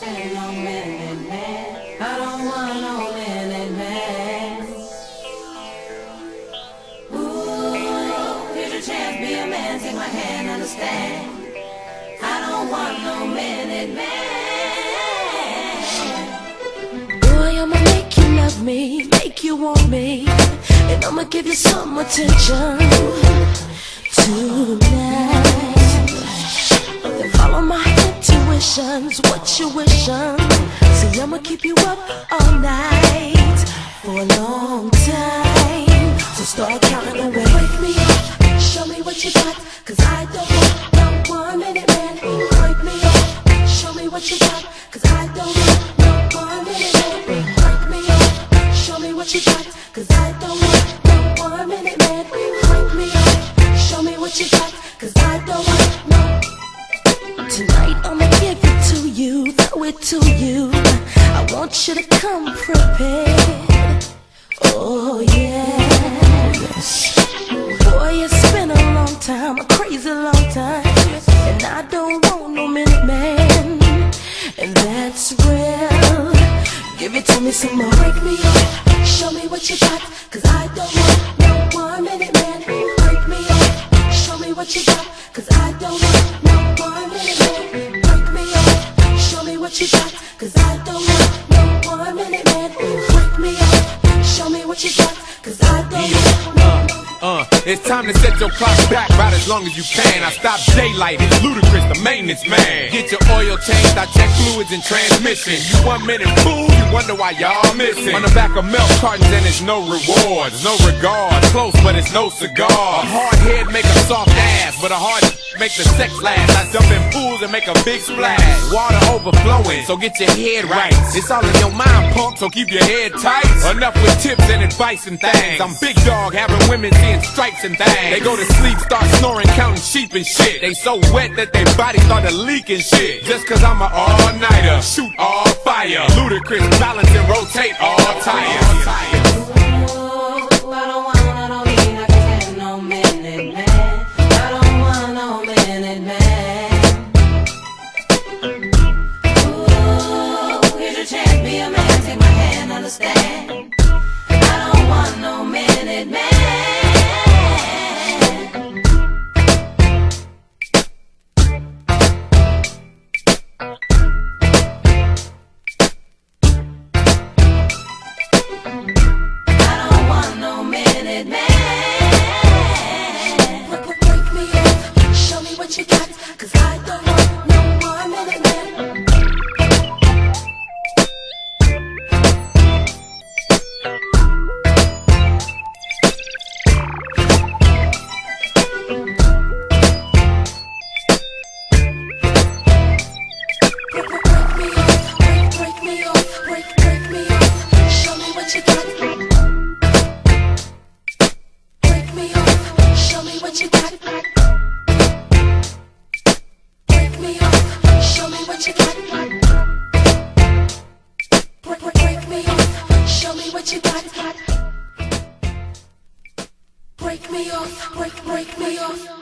I don't want no minute man. Ooh, here's your chance, be a man, take my hand, understand. I don't want no minute man. Boy, I'ma make you love me, make you want me, and I'ma give you some attention what you wishin'. See, I'ma keep you up all night for a long time. So start counting away. Wake me up, show me what you got, cause I don't want no one minute man. Wake me up, show me what you got, cause I don't want no one minute man. Wake me up, show me what you got, cause I don't want no one minute man. Wake me up, show me what you got, it to you. I want you to come prepared. Oh yes. Boy, it's been a long time, a crazy long time, and I don't want no minute man, and that's real. Give it to me some more, break me up, show me what you got, cause I don't it's time to set your clock back right as long as you can. I stop daylighting, Ludacris, the maintenance man. Get your oil changed, I check fluids and transmission. You one minute fool, you wonder why y'all missing. On the back of milk cartons and it's no rewards, no regard. Close, but it's no cigar. A hard head make a soft ass, but a hard make the sex last. I jump in pools and make a big splash. Water overflowing, so get your head right. It's all in your mind, punk, so keep your head tight. Enough with tips and advice and things. I'm big dog, having women seeing stripes shapes and things. They go to sleep, start snoring, counting sheep and shit. They so wet that their bodies body started leaking shit. Just cause I'm an all-nighter, shoot all fire. Ludacris, balance and rotate all tires. Take my hand, understand. I don't want no minute man. Break me off, show me what you got. Break me off, show me what you got. Break me off, break, break me off.